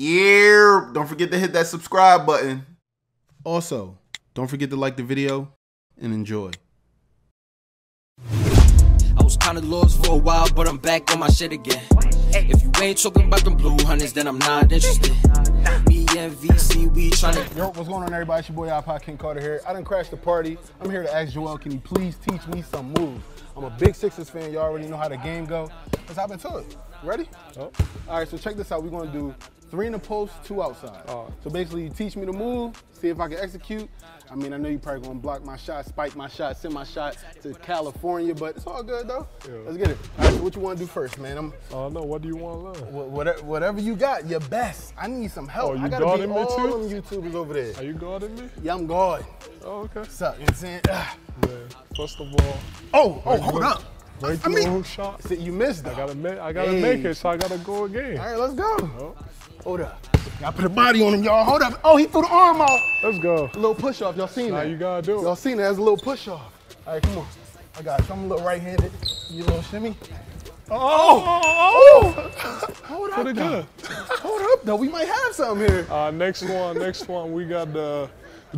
Yeah, don't forget to hit that subscribe button. Also, don't forget to like the video and enjoy. I was kinda lost for a while, but I'm back on my shit again. If you ain't talking about them blue hunters, then I'm not interested. Me and VC, we tryna. Yo, what's going on, everybody? It's your boy iPod King Carter here. I didn't crash the party. I'm here to ask Joel, can you please teach me some moves? I'm a big Sixers fan. You already know how the game go. Let's hop into it. Ready? Oh. All right, so check this out. We're gonna do three in the post, two outside. Oh. So basically, you teach me to move, see if I can execute. I mean, I know you probably gonna block my shot, spike my shot, send my shot to California, but it's all good though. Yeah. Let's get it. All right, so what you wanna do first, man? I'm I don't know. What do you want to learn? wh- whatever, whatever you got, your best. I need some help. Oh, you I gotta guarding me all too? them YouTubers over there. Are you guarding me? Yeah, I'm guard. Oh, okay. What's up? You know what I'm saying? Ah. First of all, Oh, oh, hold up. right I mean, shot. see, you missed. I gotta make. I gotta Hey. make it, so I gotta go again. All right, let's go. Oh, Hold up. Y'all put a body on him, y'all. Hold up. Oh, he threw the arm off. let's go. A little push off. Y'all seen Now that? you gotta do it. Y'all seen that? That's a little push off. All right, come on. I got you. I'm a little right-handed. You a little shimmy. Oh, Hold up. pretty though. good. Hold up, though. We might have something here. Uh, next one, next one, we got the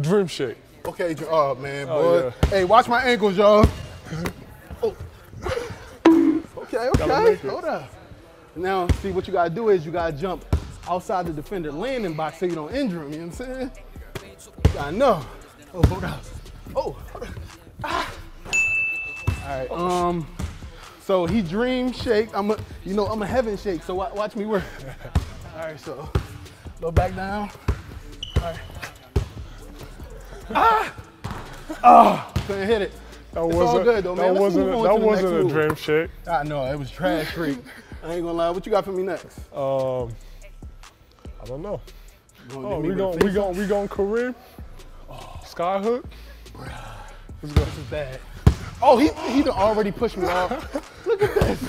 Dream Shake. Okay, Dr- oh man, boy. Oh, Hey, watch my ankles, y'all. Oh. Okay, okay. Hold up. Now, see what you gotta do is you gotta jump outside the defender landing box so you don't injure him. You know what I'm saying? I know. Oh, hold up. Oh. Ah. All right. Um. So he dream shake. I'm a, you know, I'm a heaven shake. So watch me work. All right. So, go back down. All right. Ah! Oh, couldn't hit it. That It's wasn't. all good though, man. That Let's wasn't. that wasn't a. Dream Shake. I know it was trash freak. I ain't gonna lie. What you got for me next? Um, I don't know. Gonna Oh, we with gon' a we face gon' we gon' Kareem. Sky hook. Let's go. This is bad. Oh, he he done already pushed me off. Look at this.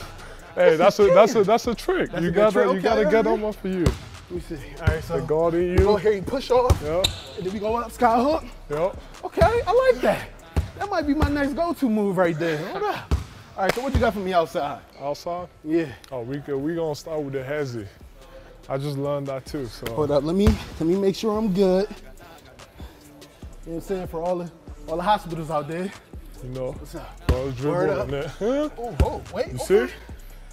Hey, that's a that's a that's a trick. That's you a gotta trick. you gotta get on one for you. Let me see. All right, so Guarding go you. here, you push off, Yep. and then we go up sky hook. Yep. Okay, I like that. That might be my next go-to move right there. Hold up. All right, so what you got for me outside? Outside. Yeah. Oh, we could, we gonna start with the hezzy. I just learned that too. So Hold up. Let me let me make sure I'm good. You know what I'm saying for all the all the hospitals out there. you know, What's up? I was Word dribbling that. Oh, oh, wait. You okay. see?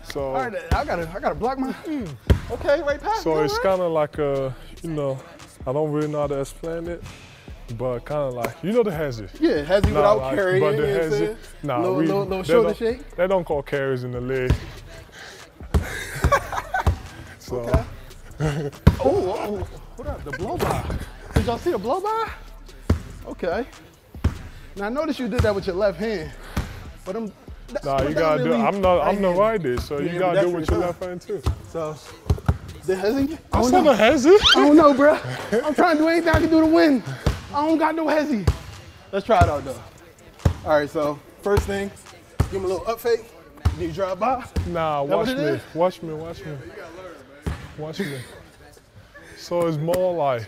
So All right, I gotta, I gotta block my. Hmm. Okay, right past. so it's right? kind of like a, you know, I don't really know how to explain it, but kind of like you know the hezzy. Yeah, has he Nah, without like, carrying. but the hezzy, nah, little, we little, little shoulder shake. They don't call carries in the league. so Oh, oh, hold up, the blow by. Did y'all see the blow by? Okay. Now I noticed you did that with your left hand, but I'm. that's nah, you gotta do. I'm not. I'm the right-handed. righty, so Yeah, you gotta do with it, your left hand too. So, the hezzy. I don't know. a hezzy. I don't know, bro. I'm trying to do anything I can do to win. I don't got no hezzy. Let's try it out though. All right, so first thing, give him a little up fake. Then you drive by. Nah, That what watch me, watch me, watch me, me. So it's more like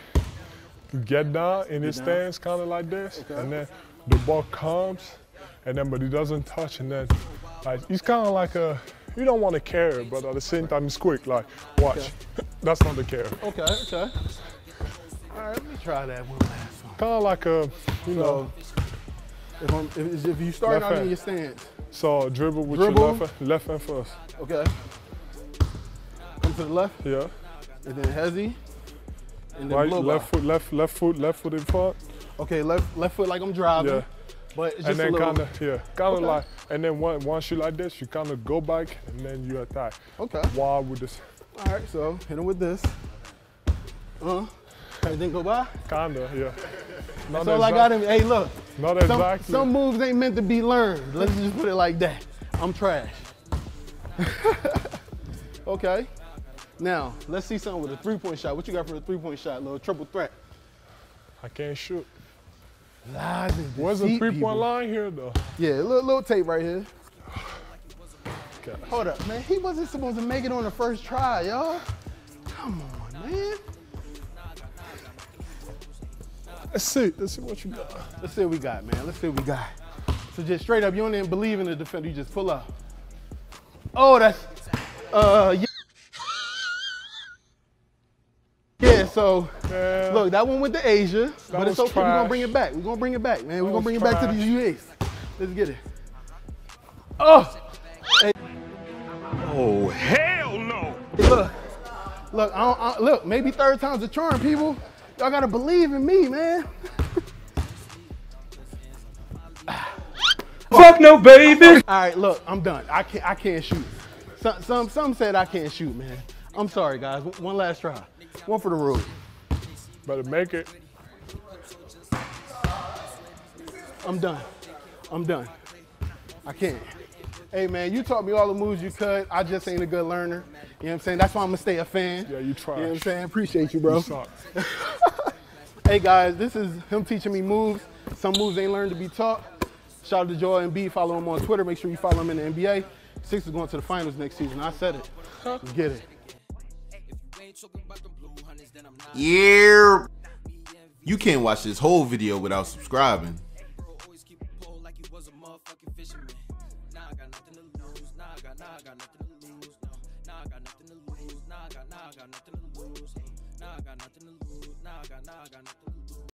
you get down and it stands kind of like this, and then the ball comes, and then but he doesn't touch, and then like he's kind of like a. You don't want to carry, but at the same time it's quick. Like watch, that's not the carry. Okay, okay. All right, let me try that one last one. Kind of like a, you know. If, I'm, if, if you start out in your stance, So dribble with Dribble. your left hand, left hand first. okay. To the left, Yeah. and then hezzy, and then Right. Left by. foot, left, left foot, left foot in front. Okay, left left foot like I'm driving, Yeah. but it's just and then a little. kind of yeah, kind of Okay. like, and then one, once you like this, you kind of go back and then you attack. Okay. While with this, All right, so hit him with this. Uh, and then go by. kinda yeah. Not That's all I got him. Hey, look. Not Some, exactly. some moves ain't meant to be learned. Let's just put it like that. I'm trash. okay. Now, let's see something with a three-point shot. What you got for a three-point shot? Little triple threat. I can't shoot. Lies and Where's the three-point line here though? Yeah, a little, little tape right here. Hold up, man. He wasn't supposed to make it on the first try, y'all. Come on, man. Let's see. Let's see what you got. Let's see what we got, man. Let's see what we got. So just straight up, you don't even believe in the defender. You just pull up. Oh, that's uh. Yeah. So Man. look, that one went to Asia, but it's okay. We're gonna bring it back. We're gonna bring it back, man. We're gonna bring it back to the US. Let's get it. Oh. oh, Oh, hell no. hey, look, look, I don't, I, look. Maybe third time's a charm, people. Y'all gotta believe in me, man. Fuck no, baby. All right, look, I'm done. I can't, I can't shoot. Some, some, some said I can't shoot, man. I'm sorry, guys. One last try. One for the road. Better make it. I'm done. I'm done. I can't. Hey man, you taught me all the moves you could. I just ain't a good learner. You know what I'm saying? That's why I'm gonna stay a fan. Yeah, you try. You know what I'm saying? Appreciate you, bro. You. Hey guys, this is him teaching me moves. Some moves ain't learned to be taught. Shout out to Joel Embiid. Follow him on Twitter. Make sure you follow him in the NBA. Six is going to the finals next season. I said it. Let's get it. Yeah. You can't watch this whole video without subscribing. always keep a pole like he was a motherfucking fisherman. Now I got nothing to lose. Now I got, now I got nothing to lose.